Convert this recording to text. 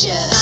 Asia.